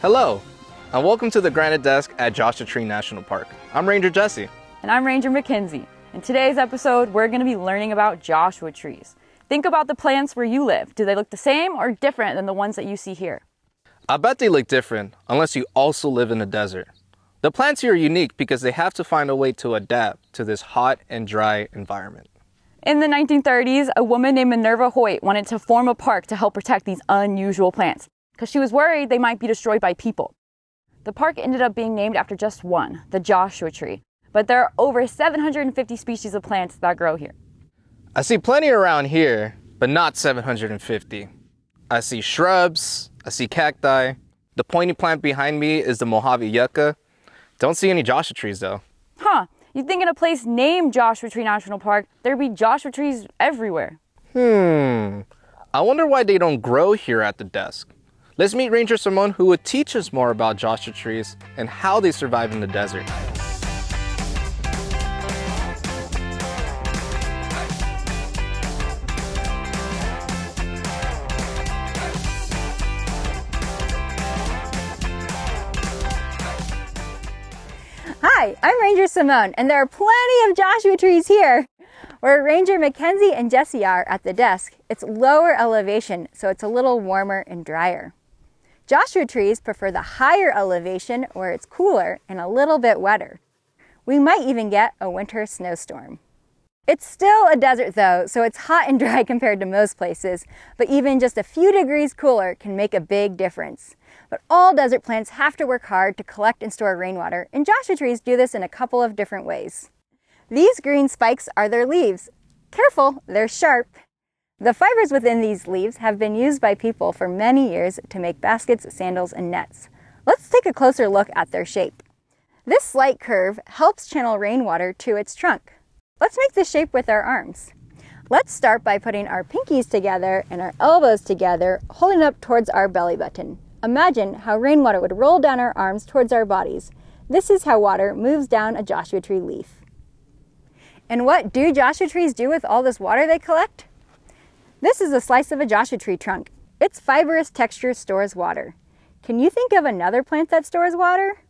Hello, and welcome to the Granite Desk at Joshua Tree National Park. I'm Ranger Jesse. And I'm Ranger McKenzie. In today's episode, we're going to be learning about Joshua trees. Think about the plants where you live. Do they look the same or different than the ones that you see here? I bet they look different unless you also live in the desert. The plants here are unique because they have to find a way to adapt to this hot and dry environment. In the 1930s, a woman named Minerva Hoyt wanted to form a park to help protect these unusual plants because she was worried they might be destroyed by people. The park ended up being named after just one, the Joshua tree, but there are over 750 species of plants that grow here. I see plenty around here, but not 750. I see shrubs, I see cacti. The pointy plant behind me is the Mojave yucca. Don't see any Joshua trees though. Huh, you'd think in a place named Joshua Tree National Park, there'd be Joshua trees everywhere. Hmm, I wonder why they don't grow here at the desk. Let's meet Ranger Simone who will teach us more about Joshua trees and how they survive in the desert. Hi, I'm Ranger Simone, and there are plenty of Joshua trees here. Where Ranger Mackenzie and Jesse are at the desk, it's lower elevation, so it's a little warmer and drier. Joshua trees prefer the higher elevation where it's cooler and a little bit wetter. We might even get a winter snowstorm. It's still a desert though, so it's hot and dry compared to most places, but even just a few degrees cooler can make a big difference. But all desert plants have to work hard to collect and store rainwater, and Joshua trees do this in a couple of different ways. These green spikes are their leaves. Careful, they're sharp. The fibers within these leaves have been used by people for many years to make baskets, sandals, and nets. Let's take a closer look at their shape. This slight curve helps channel rainwater to its trunk. Let's make this shape with our arms. Let's start by putting our pinkies together and our elbows together, holding up towards our belly button. Imagine how rainwater would roll down our arms towards our bodies. This is how water moves down a Joshua tree leaf. And what do Joshua trees do with all this water they collect? This is a slice of a Joshua tree trunk. Its fibrous texture stores water. Can you think of another plant that stores water?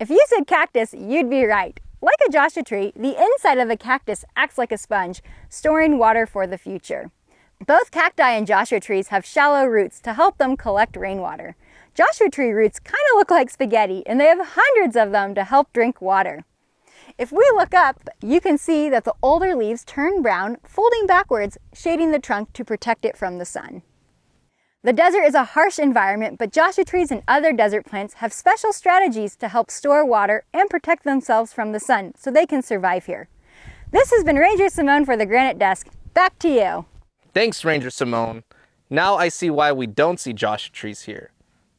If you said cactus, you'd be right. Like a Joshua tree, the inside of a cactus acts like a sponge, storing water for the future. Both cacti and Joshua trees have shallow roots to help them collect rainwater. Joshua tree roots kind of look like spaghetti, and they have hundreds of them to help drink water. If we look up, you can see that the older leaves turn brown, folding backwards, shading the trunk to protect it from the sun. The desert is a harsh environment, but Joshua trees and other desert plants have special strategies to help store water and protect themselves from the sun so they can survive here. This has been Ranger Simone for the Granite Desk. Back to you. Thanks, Ranger Simone. Now I see why we don't see Joshua trees here.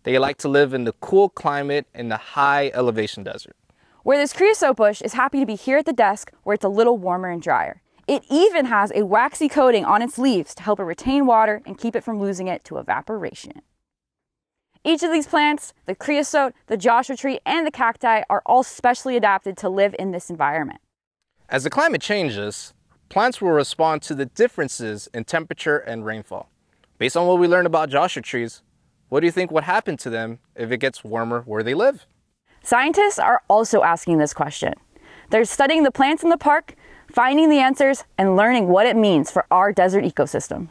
They like to live in the cool climate in the high elevation desert. Where this creosote bush is happy to be here at the desk where it's a little warmer and drier. It even has a waxy coating on its leaves to help it retain water and keep it from losing it to evaporation. Each of these plants, the creosote, the Joshua tree, and the cacti, are all specially adapted to live in this environment. As the climate changes, plants will respond to the differences in temperature and rainfall. Based on what we learned about Joshua trees, what do you think would happen to them if it gets warmer where they live? Scientists are also asking this question. They're studying the plants in the park, finding the answers, and learning what it means for our desert ecosystem.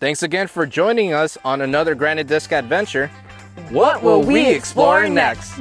Thanks again for joining us on another Granite Desk adventure. What will we explore next?